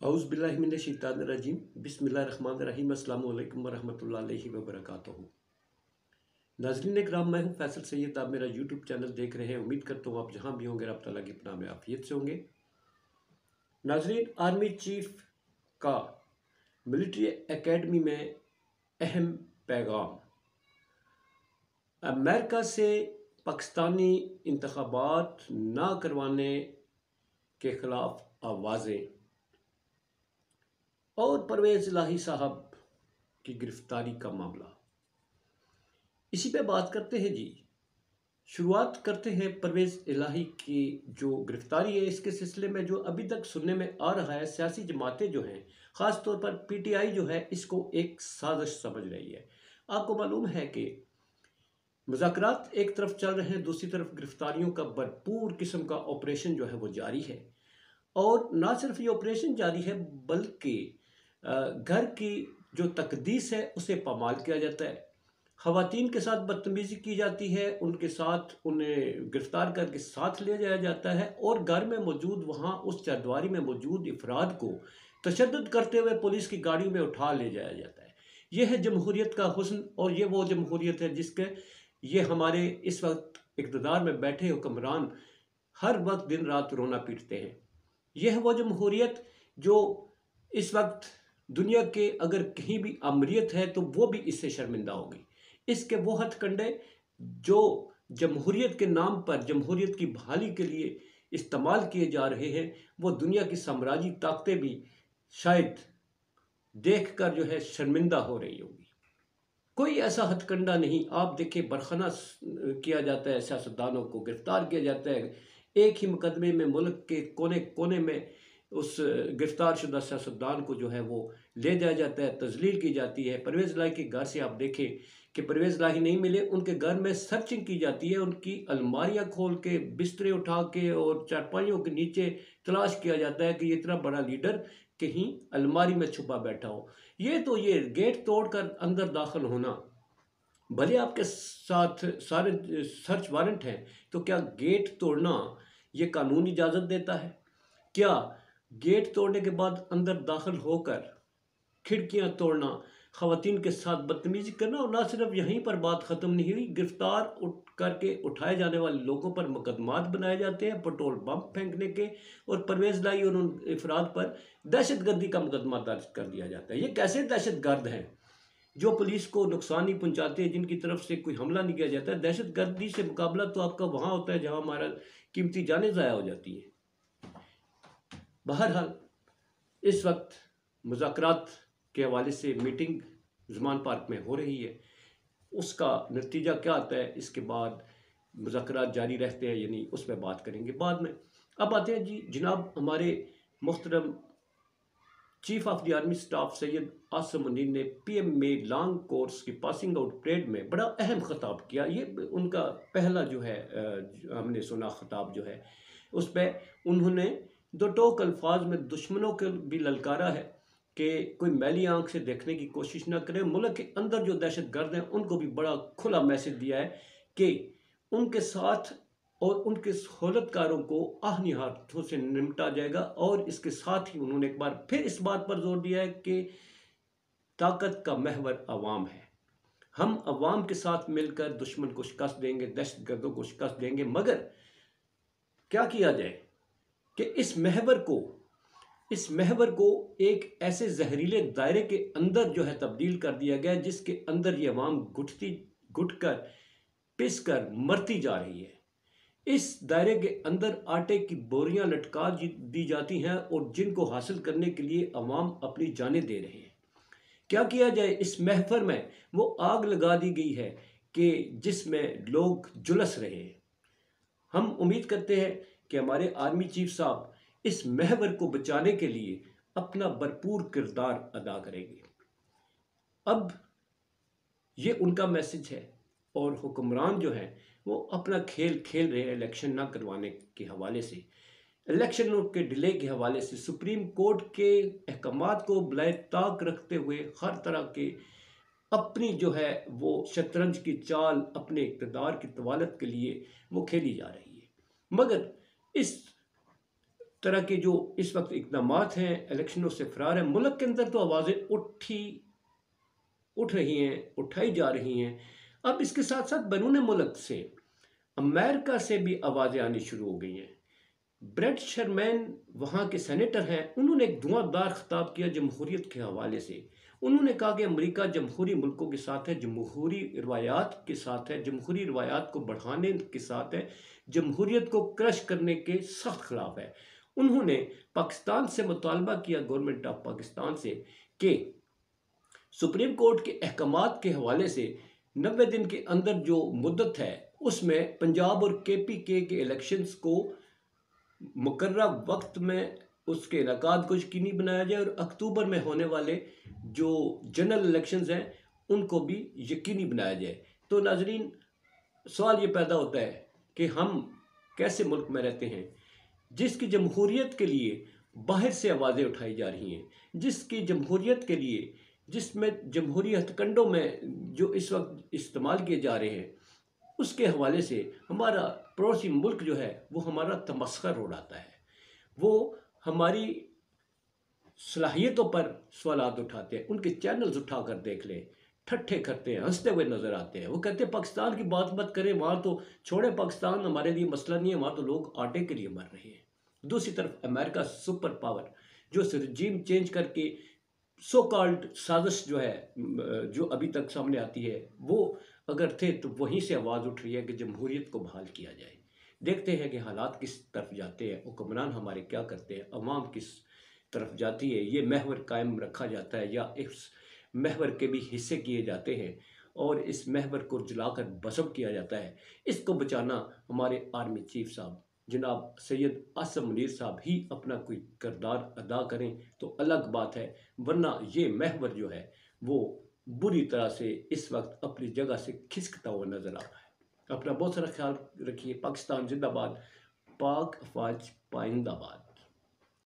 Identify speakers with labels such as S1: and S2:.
S1: अउज़बिल्लिमिनशैतानरजीम बिस्मिल्लाहिर्रहमानिर्रहीम अस्सलाम वालेकुम वरहमतुल्लाहि वबरकातुहू नाजरीन कराम मैं हूँ फैसल सैद आप मेरा यूट्यूब चैनल देख रहे हैं। उम्मीद करता हूँ आप जहाँ भी होंगे, रब तला की अपना में आफियत से होंगे। नाजरीन, आर्मी चीफ का मिलिट्री एकेडमी में अहम पैगाम। अमेरिका से पाकिस्तानी इंतबात ना करवाने के ख़िलाफ़ आवाज़ें। और परवेज़ इलाही साहब की गिरफ्तारी का मामला। इसी पे बात करते हैं जी। शुरुआत करते हैं परवेज़ इलाही की जो गिरफ्तारी है, इसके सिलसिले में जो अभी तक सुनने में आ रहा है, सियासी जमातें जो हैं ख़ास तौर पर पीटीआई जो है, इसको एक साजिश समझ रही है। आपको मालूम है कि मुजाकरात एक तरफ़ चल रहे हैं, दूसरी तरफ़ गिरफ्तारियों का भरपूर किस्म का ऑपरेशन जो है वो जारी है। और ना सिर्फ़ ये ऑपरेशन जारी है, बल्कि घर की जो तकदीस है, उसे पामाल किया जाता है। ख़वातीन के साथ बदतमीज़ी की जाती है, उनके साथ उन्हें गिरफ़्तार करके साथ ले जाया जाता है और घर में मौजूद, वहाँ उस चरदवारी में मौजूद अफराद को तशद करते हुए पुलिस की गाड़ियों में उठा ले जाया जाता है। यह है जमहूरीत का हुसन और ये वो जमहूरीत है जिसके, ये हमारे इस वक्त इकतदार में बैठे हुक्मरान हर वक्त दिन रात रोना पीटते हैं। यह वो जमहूरीत जो इस वक्त दुनिया के अगर कहीं भी अमरीत है तो वो भी इससे शर्मिंदा होगी। इसके वो हथकंडे जो जमहूरीत के नाम पर जमहूरीत की बहाली के लिए इस्तेमाल किए जा रहे हैं, वो दुनिया की साम्राज्य ताकतें भी शायद देख कर जो है शर्मिंदा हो रही होगी। कोई ऐसा हथकंडा नहीं। आप देखें, बरखना किया जाता है, सियासतदानों को गिरफ़्तार किया जाता है। एक ही मुकदमे में मुल्क के कोने कोने में उस गिरफ़्तार शुदा सियासतदान को जो है वो ले जाया जाता है, तजलील की जाती है। परवेज़ लाही के घर से आप देखें कि परवेज़ लाही नहीं मिले, उनके घर में सर्चिंग की जाती है, उनकी अलमारियाँ खोल के, बिस्तरे उठा के और चारपाइयों के नीचे तलाश किया जाता है कि इतना बड़ा लीडर कहीं अलमारी में छुपा बैठा हो। ये तो ये गेट तोड़कर अंदर दाखिल होना, भले आपके साथ सारे सर्च वारंट हैं तो क्या गेट तोड़ना ये कानून इजाज़त देता है? क्या गेट तोड़ने के बाद अंदर दाखिल होकर खिड़कियाँ तोड़ना खातन के साथ बदतमीजी करना और ना सिर्फ़ यहीं पर बात ख़त्म नहीं हुई, गिरफ़्तार उठ करके उठाए जाने वाले लोगों पर मुकदमात बनाए जाते हैं, पेट्रोल बम फेंकने के और परवेज लाई और उन अफराद पर दहशत गर्दी का मुकदमा दर्ज कर दिया जाता है। ये कैसे दहशत गर्द हैं? जो पुलिस को नुकसान नहीं पहुंचाते हैं जिनकी तरफ़ से कोई हमला नहीं किया जाता दहशत गर्दी से मुकाबला तो आपका वहाँ होता है जहाँ हमारा कीमती जाने ज़ाया हो जाती है। बहरहाल, इस वक्त मुजाकरात के हवाले से मीटिंग जुमान पार्क में हो रही है। उसका नतीजा क्या आता है? इसके बाद मुजाकरात जारी रहते हैं, यानी उस पर बात करेंगे बाद में। अब आते हैं जी, जनाब हमारे मुख्तरम chief of the army staff Syed Asim Munir ने पी एम में लॉन्ग कोर्स की पासिंग आउट परेड में बड़ा अहम खताब किया। ये उनका पहला जो है हमने सुना खताब जो है, उस पर उन्होंने दो टोक अल्फाज में दुश्मनों के भी ललकारा है कि कोई मैली आँख से देखने की कोशिश ना करें। मुल्क के अंदर जो दहशत गर्द हैं, उनको भी बड़ा खुला मैसेज दिया है कि उनके साथ और उनके सहूलतकारों को आहनी हाथों से निपटा जाएगा और इसके साथ ही उन्होंने एक बार फिर इस बात पर ज़ोर दिया है कि ताकत का महवर अवाम है। हम अवाम के साथ मिलकर दुश्मन को शिकस्त देंगे, दहशत गर्दों को शिकस्त देंगे, मगर क्या किया जाए? कि इस महवर को, इस महवर को एक ऐसे जहरीले दायरे के अंदर जो है तब्दील कर दिया गया, जिसके अंदर ये अवाम घुटती घुट कर पिस कर मरती जा रही है। इस दायरे के अंदर आटे की बोरियाँ लटका दी जाती हैं और जिनको हासिल करने के लिए अवाम अपनी जानें दे रहे हैं। क्या किया जाए इस महफर में? वो आग लगा दी गई है कि जिसमें लोग जुलस रहे हैं। हम उम्मीद करते हैं कि हमारे आर्मी चीफ साहब इस महवर को बचाने के लिए अपना भरपूर किरदार अदा करेंगे। अब ये उनका मैसेज है और हुक्मरान जो है, वो अपना खेल खेल रहे हैं इलेक्शन ना करवाने के हवाले से। इलेक्शन के डिले के हवाले से सुप्रीम कोर्ट के अहकाम को बलाय ताक रखते हुए हर तरह के अपनी जो है, वो शतरंज की चाल अपने इकतदार की तवालत के लिए वो खेली जा रही है। मगर इस तरह के जो इस वक्त इकदाम हैं, इलेक्शनों से फरार हैं, मुल्क के अंदर तो आवाज़ें उठी, उठ रही हैं, उठाई जा रही हैं। अब इसके साथ साथ बैरून मुल्क से, अमेरिका से भी आवाज़ें आनी शुरू हो गई हैं। ब्रेड शर्मैन वहाँ के सेनेटर हैं, उन्होंने एक धुआंधार खिताब किया जमहूरियत के हवाले से। उन्होंने कहा कि अमेरिका जमहूरी मुल्कों के साथ है, जमहूरी रवायात के साथ है, जमहूरी रवायात को बढ़ाने के साथ है जमहूरीत को क्रश करने के सख्त खिलाफ है। उन्होंने पाकिस्तान से मुतालबा किया, गवर्नमेंट ऑफ़ पाकिस्तान से, कि सुप्रीम कोर्ट के अहकाम के हवाले से नब्बे दिन के अंदर जो मुद्दत है, उसमें पंजाब और के पी के इलेक्शंस को मुकर्रा वक्त में उसके इनका को यकीनी बनाया जाए और अक्टूबर में होने वाले जो जनरल इलेक्शंस हैं, उनको भी यकीनी बनाया जाए। तो नाजरीन, सवाल ये पैदा होता है कि हम कैसे मुल्क में रहते हैं, जिसकी जमहूरीत के लिए बाहर से आवाज़ें उठाई जा रही हैं, जिसकी जमहूरीत के लिए, जिसमें जमहूरी हथकंडों में जो इस वक्त इस्तेमाल किए जा रहे हैं, उसके हवाले से हमारा पड़ोसी मुल्क जो है, वो हमारा तमस्कर उड़ाता है। वो हमारी सलाहियतों पर सवाल उठाते हैं, उनके चैनल्स उठा कर देख लें, ठट्ठे करते हैं, हँसते हुए नज़र आते हैं। वो कहते हैं, पाकिस्तान की बात मत करें, वहाँ तो छोड़े, पाकिस्तान हमारे लिए मसला नहीं है, वहाँ तो लोग आटे के लिए मर रहे हैं। दूसरी तरफ़, अमेरिका सुपर पावर, जो रजीम चेंज करके सो कॉल्ड साजिश जो है जो अभी तक सामने आती है, वो अगर थे तो वहीं से आवाज़ उठ रही है कि जमहूरियत को बहाल किया जाए। देखते हैं कि हालात किस तरफ़ जाते हैं, हुक्मरान हमारे क्या करते हैं, अवाम किस तरफ़ जाती है, ये महवर कायम रखा जाता है या इस महवर के भी हिस्से किए जाते हैं और इस महवर को जलाकर बसम किया जाता है। इसको बचाना हमारे आर्मी चीफ साहब, जनाब सैयद आसम मुनीर साहब ही अपना कोई करदार अदा करें तो अलग बात है, वरना ये महवर जो है, वो बुरी तरह से इस वक्त अपनी जगह से खिसकता हुआ नज़र आ रहा है। अपना बहुत सारा ख्याल रखिए। पाकिस्तान जिंदाबाद। पाक अफवाज पाइंदाबाद।